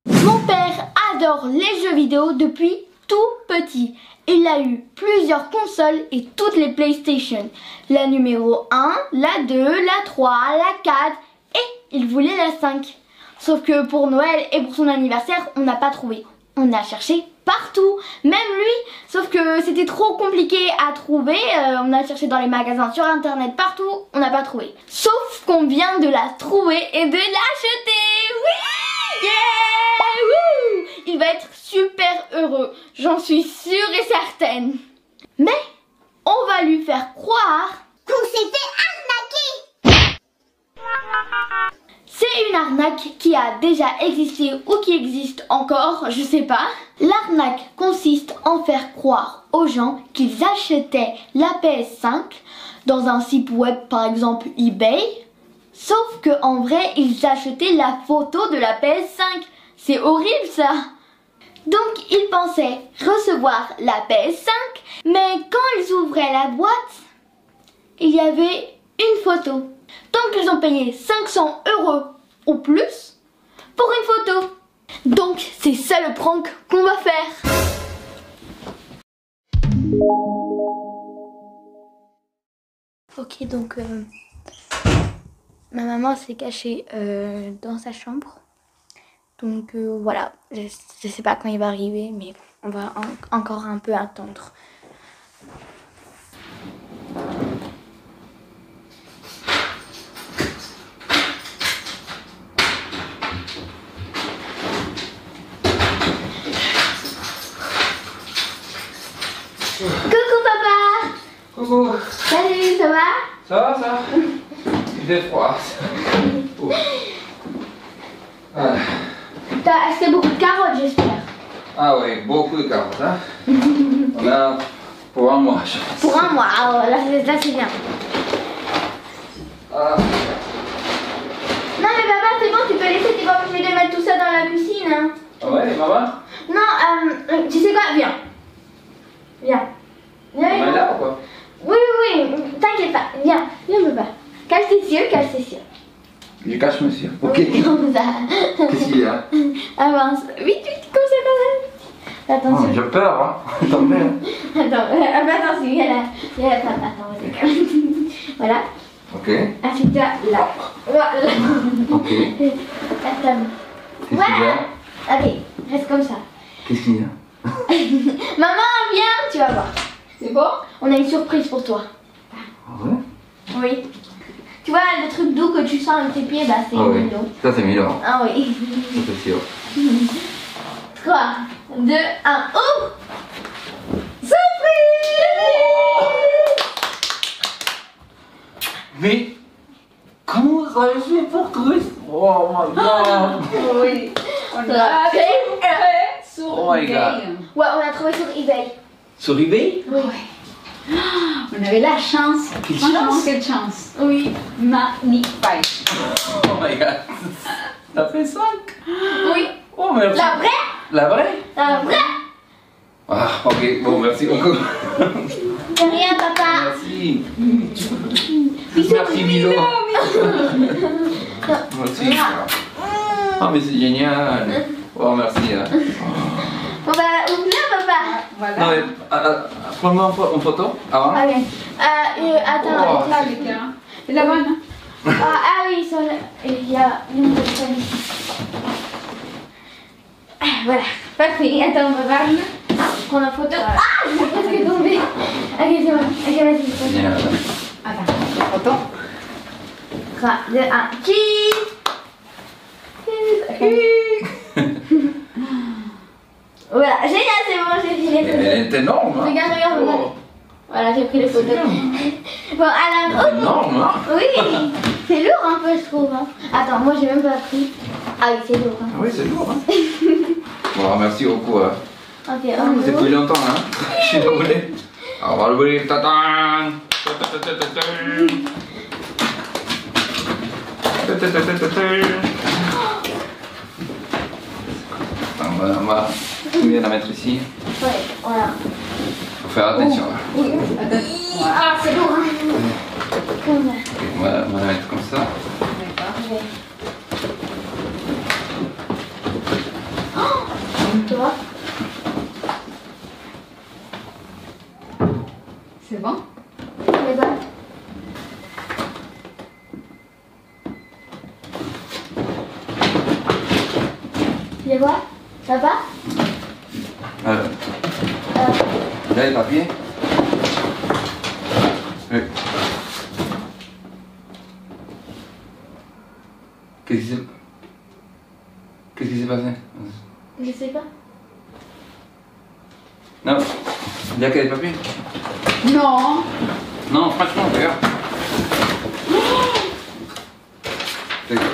Mon père adore les jeux vidéo depuis tout petit. Il a eu plusieurs consoles et toutes les PlayStation. La numéro 1, la 2, la 3, la 4 et il voulait la 5. Sauf que pour Noël et pour son anniversaire, on n'a pas trouvé. On a cherché partout, même lui. Sauf que c'était trop compliqué à trouver. Euh, on a cherché dans les magasins, sur internet, partout. On n'a pas trouvé. Sauf qu'on vient de la trouver et de l'acheter. Oui Yeah Wouh Il va être super heureux. J'en suis sûre et certaine. Mais on va lui faire croire Qu'on s'est fait arnaquer C'est une arnaque qui a déjà existé ou qui existe encore, je sais pas. L'arnaque consiste en faire croire aux gens qu'ils achetaient la PS5 dans un site web par exemple eBay, sauf que en vrai ils achetaient la photo de la PS5. C'est horrible ça. Donc ils pensaient recevoir la PS5, mais quand ils ouvraient la boîte, il y avait une photo. Donc ils ont payé 500 euros ou plus pour une photo. Donc c'est ça le prank qu'on va faire. Ok donc euh, ma maman s'est cachée euh, dans sa chambre. Donc euh, voilà, je, je sais pas quand il va arriver mais on va en- encore un peu attendre. Coucou papa. Coucou, Salut, ça va? Ça va ça Il fait froid. [laughs] T'as acheté beaucoup de carottes j'espère. Ah ouais, beaucoup de carottes. Hein. On a pour un mois, je pense. Pour un mois, ah ouais, là, c'est- bien. Ah. Non mais papa c'est bon, tu peux laisser, t'es pas obligé de mettre tout ça dans la cuisine. hein. Ah ouais, maman Non, euh, tu sais quoi, viens. Viens. Viens On est là ou quoi? Oui, oui, oui, t'inquiète pas. Viens, viens papa. Cache tes yeux, cache tes yeux. Je cache monsieur. Ok. Oui, comme ça. Qu'est-ce qu'il y a Avance. Vite, vite, comme ça, comme ça. oh, Attention. J'ai peur, hein. T'en mets, hein. Attends, euh, attention, il y a la... Il y a la... Attends, attends, [laughs] Voilà. Ok. Assieds-toi là. Voilà. Ok. Attends. Voilà. Allez, reste comme ça. Qu'est-ce qu'il y a [laughs] Maman, viens, tu vas voir. C'est bon? On a une surprise pour toi. Ah ouais? Oui. Tu vois, le truc doux que tu sens avec tes pieds, bah c'est Ah oui. Milo. Ça c'est Milo. Ah oui. Ça c'est sûr. 3, 2, 1, ouvre Surprise Mais comment vous avez fait pour trouver ça Oh my god Oui. [laughs] On a trouvé sur Oh my eBay. God. Ouais, on a trouvé sur eBay. Sur eBay? Oui. [gasps] On avait la chance. Quelle chance. quelle chance. Oui. Magnifique. [laughs] Oh my god Ça fait 5 Oui. Oh merci La vraie? La vraie? La vraie Ah ok, bon merci beaucoup. De rien, papa. Merci. Merci Milo. [laughs] Merci. Ah mais c'est génial. Oh merci. hein. [laughs] On va ouvrir, papa. Voilà. Non mais, ah, ah, prends-moi en pho- en photo. Ah, Allez. Euh, euh, attends. Oh. Ah, les gars. C'est la bonne. hein? Ah, ah oui, sur le- il y a une de famille. Ah, voilà, parfait. Attends, on va voir. Prendre en photo. Ah, je suis presque tombée. Ok, c'est bon. Ok, vas-y. Attends, la photo. 3, 2, 1. Cheese Voilà, génial, c'est bon, j'ai fini les photos. Elle est énorme. hein. Regarde, regarde, regarde. Oh, Voilà, j'ai pris les photos. [laughs] Bon, alors, est énorme hein. oui, c'est lourd un peu, je trouve. hein. Attends, moi j'ai même pas pris. Ah oui, c'est lourd. hein. Ah oui c'est lourd. Hein. [laughs] Bon merci beaucoup. hein. Ok, C'est depuis longtemps hein. Je suis désolé. On va l'ouvrir. Attends, On va, on va bien la mettre ici? Ouais, voilà. Faut faire attention. hein. Oui. Ah, c'est lourd. Hein. Comme ça. Ok, On va, on va la mettre comme ça. D'accord. Tu vois C'est bon? Elle est bonne. quoi Ça va? Alors, Euh, là les papiers. Oui. Qu'est-ce qui s'est... Qu'est-ce qui s'est passé Je sais pas. Non, il y a que papiers Non. Non, franchement, regarde. Regarde.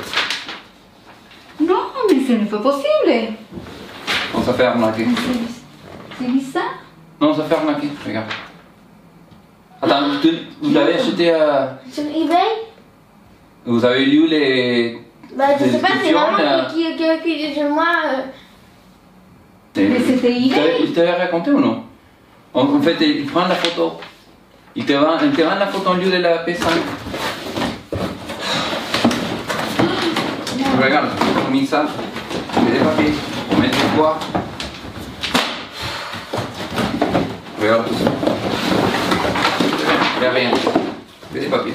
Non, mais ce n'est pas possible. On s'est fait arnaquer. C'est bizarre. Non, on s'est fait arnaquer, regarde. Attends, vous l'avez acheté à... Sur eBay Vous avez lu les... Bah, je sais pas, c'est maman là. qui, qui, qui, dit moi. euh, Mais c'était eBay. Je t'avais raconté ou non? En, en fait, il prend la photo. Il te rend, il te la photo au lieu de la P5. Regarde, on mis ça. On met des papiers. On met du bois. Regarde tout ça. Il n'y a rien. Que des papiers.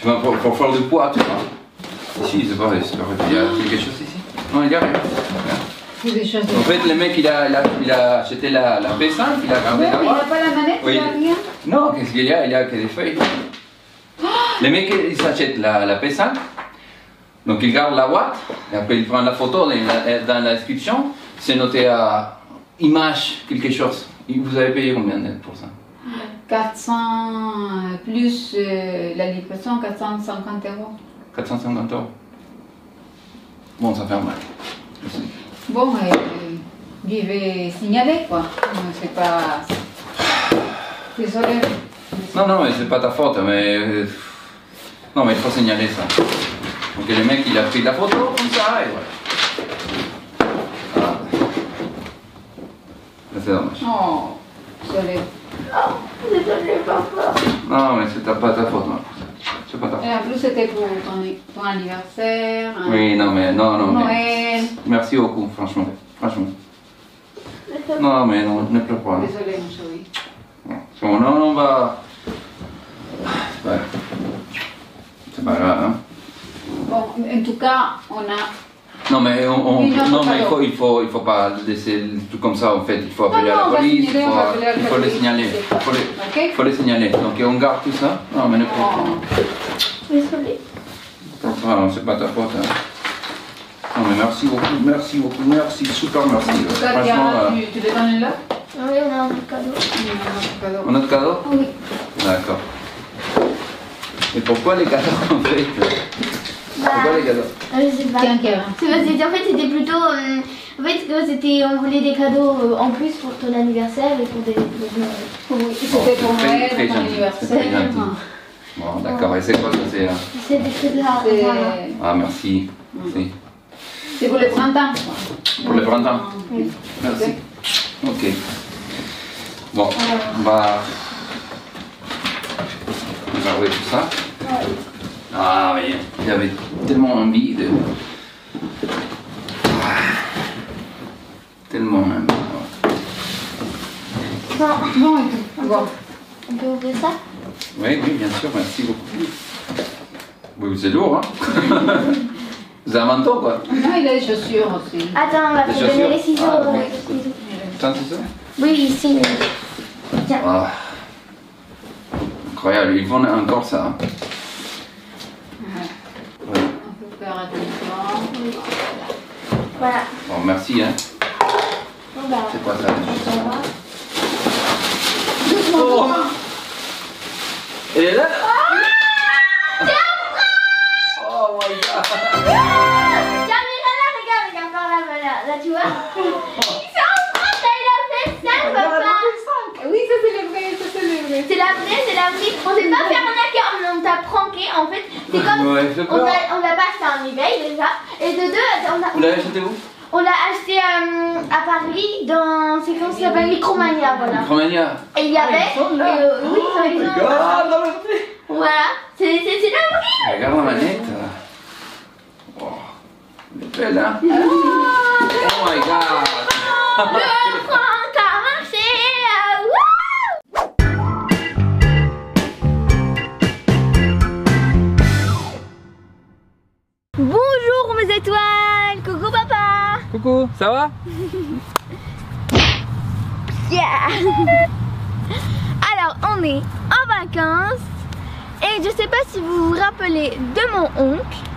Tu vas pour, pour faire du poids, tu vois. Ici, c'est pas, c'est pas vrai. Il y a quelque chose ici Non, il n'y a rien. En fait, le mec, il a, il a, il a acheté la, la P5, il a Ouais, gardé mais la il n'a pas la manette, Oui. il n'a rien. Non, qu'est-ce qu'il y a? Il y a que des feuilles. Le mec, il s'achète la, la P5, donc il garde la boîte, et après il prend la photo dans la description, c'est noté à image quelque chose. Vous avez payé combien pour ça? 400 euh, plus euh, la livraison, 450 euros. 450 euros. Bon, ça fait mal. Bon, euh, je vais signaler quoi. C'est pas. Désolé. Non, non, mais c'est pas ta faute, mais. Non, mais il faut signaler ça. Donc le mec, il a pris la photo comme ça, et voilà. Mais C'est dommage. Oh, désolé. Désolé, papa. Non, mais c'est pas ta faute, non. C'est pas ta faute. Et en plus, c'était pour ton, ton anniversaire. hein, Oui, non, mais non, non, mais. Noël. Merci beaucoup, franchement. Franchement. Non, mais non, ne pleure pas. hein. Désolé, mon chéri. C'est bon, non, on va. C'est pas grave. C'est pas grave, hein. Bon, en tout cas, on a. Non mais, on, non, mais il pas faut, il faut, il faut pas laisser truc comme ça en fait. Il faut appeler non, à la police, signaler, il faut, va appeler à la il faut les signaler. Il faut les, faut les signaler. Donc on garde tout ça. Non mais ne Oh. Désolé. pas. Ah, non, c'est pas ta faute. hein. Non mais merci beaucoup, merci beaucoup, merci, super merci. Tout Franchement, euh, tu, tu le donnes là? Oui, on a un cadeau. On a de cadeaux Oui. D'accord. Et pourquoi les cadeaux en fait? Pourquoi les cadeaux Euh, Je sais pas. C'est parce que, en fait, c'était plutôt. euh, en fait, c'était, on voulait des cadeaux euh, en plus pour ton anniversaire et pour des. Oui, c'était pour Noël, très ton gentil, c'est très anniversaire. gentil. Bon d'accord, et c'est quoi ça c'est euh, C'est des trucs là. C'est Ah merci. Merci. c'est pour le printemps. Pour le printemps Oui. Merci. Ok. Bon, on va regarder tout ça. Ah oui, j'avais tellement envie de... Ah, Tellement envie. Bon, Bon, et tout. Bon. on peut ouvrir ça? Oui, oui, bien sûr, merci beaucoup. Oui, c'est lourd, hein? [laughs] Vous avez un manteau, quoi Non, il a des chaussures aussi. Attends, on va te donner les ciseaux. Ah, oui. les ciseaux. Tiens, c'est ça Oui, ici. Tiens. Ah. Incroyable, ils font encore ça. hein. Voilà. Bon, merci, hein. Bah, C'est quoi ça. Oh Elle est là Oh Vous l'avez acheté où on l'a acheté euh, à Paris dans. C'est comment ça s'appelle Micromania, voilà. Micromania. Et il y avait. ils sont là. et, euh, oui, Oh ils my sont- god, non, mais- Voilà. C'est c'est- c'est la. Regarde la manette. Oh, elle est belle, hein Ah. Oh my god Ça va? Yeah. Alors, on est en vacances. Et je sais pas si vous vous rappelez de mon oncle.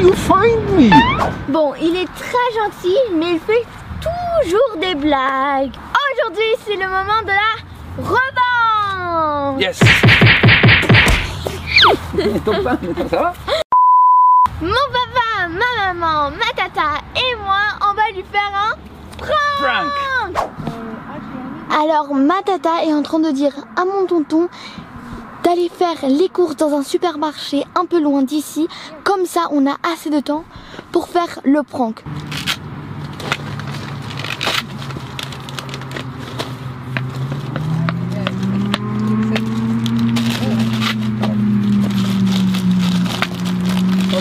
You find me? Bon, il est très gentil, mais il fait toujours des blagues. Aujourd'hui, c'est le moment de la revanche. Yes Ton pain, ça va? Mon papa, ma maman, ma tata et moi, on va lui faire un prank. Alors, ma tata est en train de dire à mon tonton d'aller faire les courses dans un supermarché un peu loin d'ici. Comme ça, on a assez de temps pour faire le prank.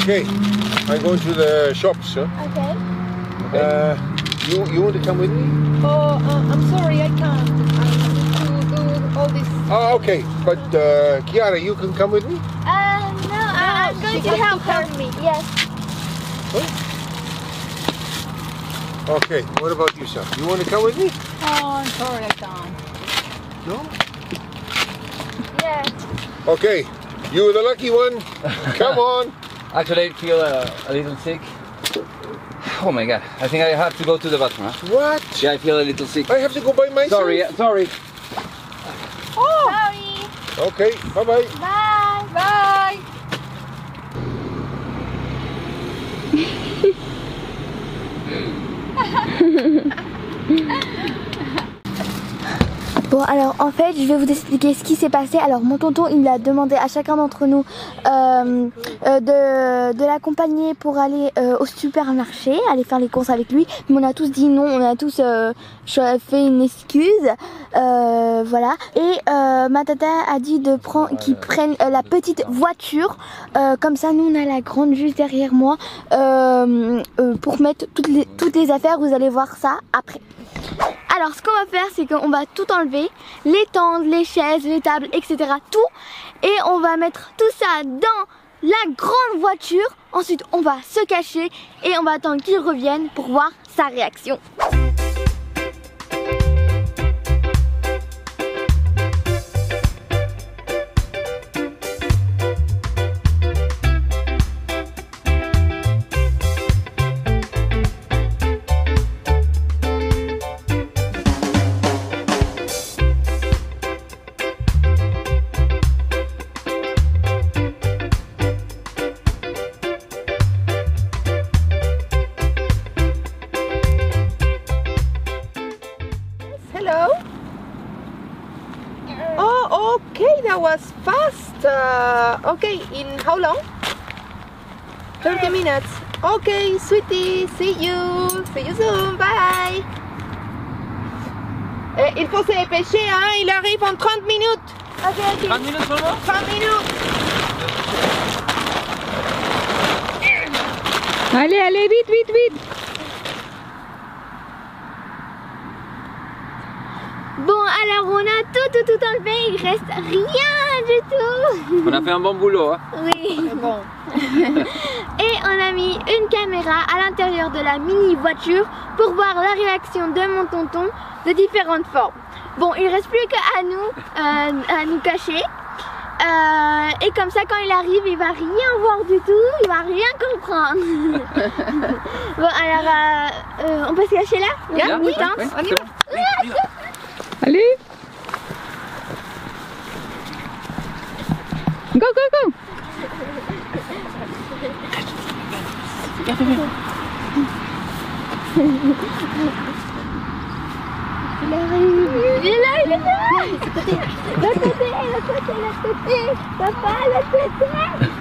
Okay, I'm going to the shops. Huh? Okay. Uh, you you want to come with me? Oh, uh, I'm sorry, I can't. I to do all this. Oh, okay. But uh, Kiara, you can come with me. Uh, no, I- I'm going to help to her. me. Yes. Okay. What about you, son? You want to come with me? Oh, I'm sorry, I can't. No. Yeah. Okay. You are the lucky one. Come [laughs] on. Actually, I feel uh, a little sick. Oh my god, I think I have to go to the bathroom. Huh? What? Yeah, I feel a little sick. I have to go by myself. Sorry, uh, sorry. Sorry. Okay. Bye bye. Bye. [laughs] Bye! [laughs] Bon alors en fait je vais vous expliquer ce qui s'est passé. Alors mon tonton il a demandé à chacun d'entre nous euh, euh, de, de l'accompagner pour aller euh, au supermarché, aller faire les courses avec lui. Mais on a tous dit non, on a tous euh, fait une excuse. Euh, voilà. Et euh, ma tata a dit de prendre qu'ils prennent la petite voiture. Comme ça nous on a la grande juste derrière moi pour mettre toutes les, toutes les affaires. Vous allez voir ça après. Alors ce qu'on va faire c'est qu'on va tout enlever, les tentes, les chaises, les tables, etc. Tout. Et on va mettre tout ça dans la grande voiture. Ensuite on va se cacher et on va attendre qu'il revienne pour voir sa réaction. See you. See you soon. Bye. Eh, il faut se dépêcher, hein? Il arrive en 30 minutes. Ok ok. 30 minutes seulement 30 minutes. Allez, allez, vite, vite, vite. Bon alors on a tout tout tout enlevé, il reste rien du tout. On a fait un bon boulot. Hein. Oui. Bon. [laughs] On a mis une caméra à l'intérieur de la mini voiture pour voir la réaction de mon tonton de différentes formes. Bon, il reste plus qu'à nous, euh, à nous cacher. Euh, et comme ça, quand il arrive, il va rien voir du tout, il va rien comprendre. [laughs] bon, alors, euh, euh, on peut se cacher là? Bien, oui, on y va. Allez. Go, go, go. Il arrive. Il est là, il est là. L'autre côté, l'autre côté, l'autre côté. Papa, l'autre côté.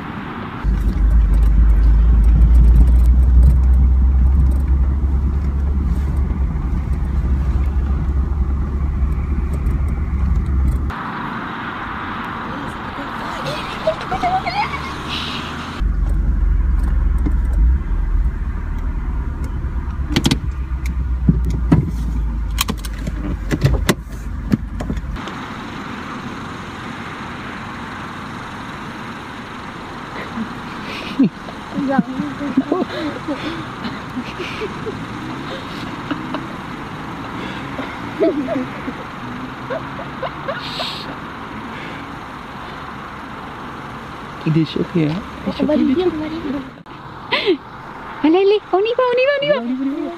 Choqué, hein On va lui dire, on va lui dire. [laughs] Allez, allez, on y va, on y va, on y va.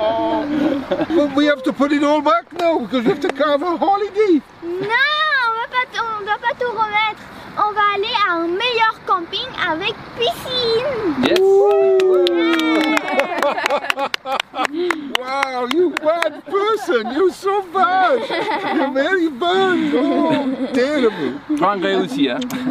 But we have to put it all back now because we have to carve a holiday. Non, on va pas, t- on doit pas tout remettre. On va aller à un meilleur camping avec Oh, [laughs]